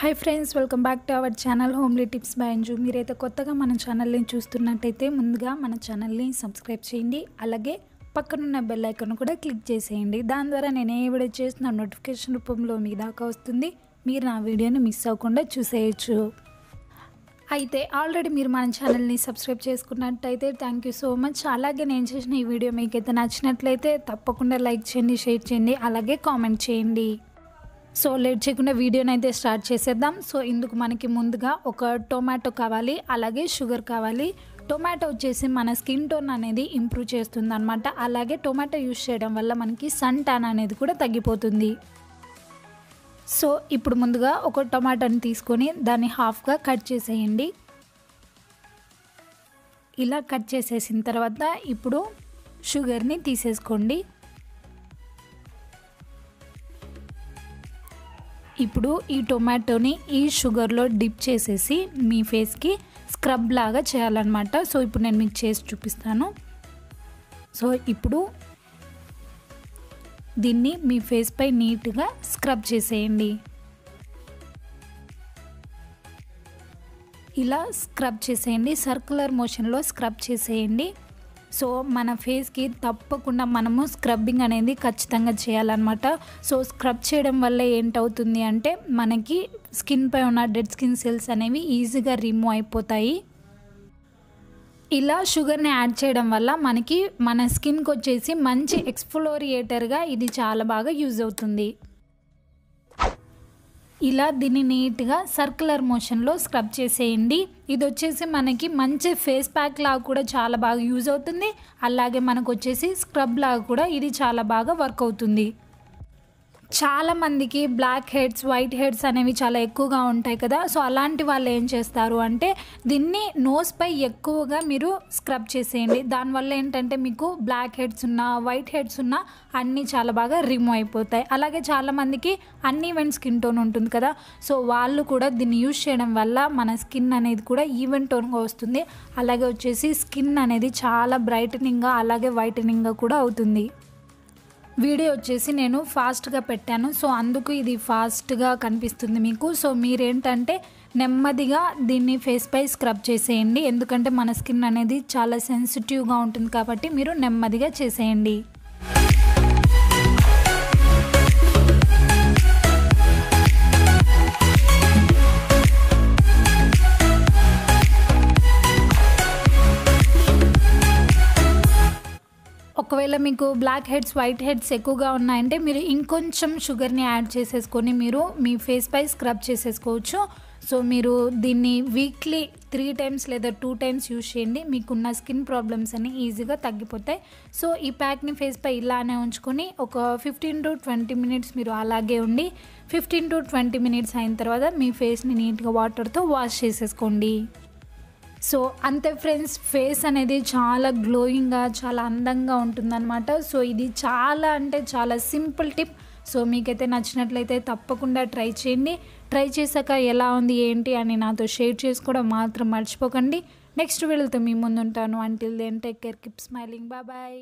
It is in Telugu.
Hi friends welcome back to our channel homely tips by Anju మీరైతే కొత్తగా మన ఛానల్ని చూస్తున్నట్టయితే ముందుగా మన ఛానల్ని సబ్స్క్రైబ్ చేయండి. అలాగే పక్కనున్న బెల్ ఐకాన్ కూడా క్లిక్ చేసేయండి. దాని ద్వారా నేను ఏ వీడియో చేసిన నోటిఫికేషన్ రూపంలో మీ దాకా వస్తుంది. మీరు నా వీడియోని మిస్ అవ్వకుండా చూసేయచ్చు. అయితే ఆల్రెడీ మీరు మన ఛానల్ని సబ్స్క్రైబ్ చేసుకున్నట్టయితే థ్యాంక్ యూ సో మచ్ అలాగే నేను చేసిన ఈ వీడియో మీకైతే నచ్చినట్లయితే తప్పకుండా లైక్ చేయండి షేర్ చేయండి అలాగే కామెంట్ చేయండి. సో లేట్ చేయకుండా వీడియోని అయితే స్టార్ట్ చేసేద్దాం. సో ఇందుకు మనకి ముందుగా ఒక టొమాటో కావాలి అలాగే షుగర్ కావాలి. టొమాటో వచ్చేసి మన స్కిన్ టోన్ అనేది ఇంప్రూవ్ చేస్తుంది అనమాట అలాగే టొమాటో యూస్ చేయడం వల్ల మనకి సన్ టాన్ అనేది కూడా తగ్గిపోతుంది. సో ఇప్పుడు ముందుగా ఒక టొమాటోని తీసుకొని దాన్ని హాఫ్గా కట్ చేసేయండి. ఇలా కట్ చేసేసిన తర్వాత ఇప్పుడు షుగర్ని తీసేసుకోండి. ఇప్పుడు ఈ టొమాటోని ఈ షుగర్లో డిప్ చేసేసి మీ ఫేస్కి స్క్రబ్ లాగా చేయాలన్నమాట. సో ఇప్పుడు నేను మీకు చేసి చూపిస్తాను. సో ఇప్పుడు దీన్ని మీ ఫేస్పై నీట్గా స్క్రబ్ చేసేయండి. ఇలా స్క్రబ్ చేసేయండి. సర్కులర్ మోషన్లో స్క్రబ్ చేసేయండి. సో మన ఫేస్కి తప్పకుండా మనము స్క్రబ్బింగ్ అనేది ఖచ్చితంగా చేయాలన్నమాట. సో స్క్రబ్ చేయడం వల్ల ఏంటవుతుంది అంటే మనకి స్కిన్పై ఉన్న డెడ్ స్కిన్ సెల్స్ అనేవి ఈజీగా రిమూవ్ అయిపోతాయి. ఇలా షుగర్ని యాడ్ చేయడం వల్ల మనకి మన స్కిన్కి వచ్చేసి మంచి ఎక్స్ఫ్లోరియేటర్గా ఇది చాలా బాగా యూజ్ అవుతుంది. ఇలా దీన్ని నీట్గా సర్కులర్ మోషన్లో స్క్రబ్ చేసేయండి. ఇది వచ్చేసి మనకి మంచి ఫేస్ ప్యాక్ లాగా కూడా చాలా బాగా యూజ్ అవుతుంది. అలాగే మనకు వచ్చేసి స్క్రబ్ లాగా కూడా ఇది చాలా బాగా వర్క్ అవుతుంది. చాలా మందికి బ్లాక్ హెడ్స్ వైట్ హెడ్స్ అనేవి చాలా ఎక్కువగా ఉంటాయి కదా. సో అలాంటి వాళ్ళు ఏం చేస్తారు అంటే దీన్ని నోస్పై ఎక్కువగా మీరు స్క్రబ్ చేసేయండి. దానివల్ల ఏంటంటే మీకు బ్లాక్ హెడ్స్ ఉన్న వైట్ హెడ్స్ ఉన్న అన్నీ చాలా బాగా రిమూవ్ అయిపోతాయి. అలాగే చాలా మందికి అన్ఈవెంట్ స్కిన్ టోన్ ఉంటుంది కదా. సో వాళ్ళు కూడా దీన్ని యూజ్ చేయడం వల్ల మన స్కిన్ అనేది కూడా ఈవెంట్ టోన్గా వస్తుంది. అలాగే వచ్చేసి స్కిన్ అనేది చాలా బ్రైటనింగ్గా అలాగే వైటనింగ్గా కూడా అవుతుంది. వీడియో వచ్చేసి నేను ఫాస్ట్గా పెట్టాను. సో అందుకు ఇది ఫాస్ట్గా కనిపిస్తుంది మీకు. సో మీరేంటంటే నెమ్మదిగా దీన్ని ఫేస్ పై స్క్రబ్ చేసేయండి. ఎందుకంటే మన స్కిన్ అనేది చాలా సెన్సిటివ్గా ఉంటుంది కాబట్టి మీరు నెమ్మదిగా చేసేయండి. ఒకవేళ మీకు బ్లాక్ హెడ్స్ వైట్ హెడ్స్ ఎక్కువగా ఉన్నాయంటే మీరు ఇంకొంచెం షుగర్ని యాడ్ చేసేసుకొని మీరు మీ ఫేస్ పై స్క్రబ్ చేసేసుకోవచ్చు. సో మీరు దీన్ని వీక్లీ త్రీ టైమ్స్ లేదా టూ టైమ్స్ యూజ్ చేయండి. మీకున్న స్కిన్ ప్రాబ్లమ్స్ అన్ని ఈజీగా తగ్గిపోతాయి. సో ఈ ప్యాక్ని ఫేస్పై ఇలానే ఉంచుకొని ఒక ఫిఫ్టీన్ టు ట్వంటీ మినిట్స్ మీరు అలాగే ఉండి ఫిఫ్టీన్ టు ట్వంటీ మినిట్స్ అయిన తర్వాత మీ ఫేస్ని నీట్గా వాటర్తో వాష్ చేసేసుకోండి. సో అంతే ఫ్రెండ్స్ ఫేస్ అనేది చాలా గ్లోయింగ్గా చాలా అందంగా ఉంటుందన్నమాట. సో ఇది చాలా అంటే చాలా సింపుల్ టిప్. సో మీకైతే నచ్చినట్లయితే తప్పకుండా ట్రై చేయండి. ట్రై చేశాక ఎలా ఉంది ఏంటి అని నాతో షేర్ చేసుకోవడం మాత్రం మర్చిపోకండి. నెక్స్ట్ వీడియోతో మీ ముందు ఉంటాను until then take care keep smiling bye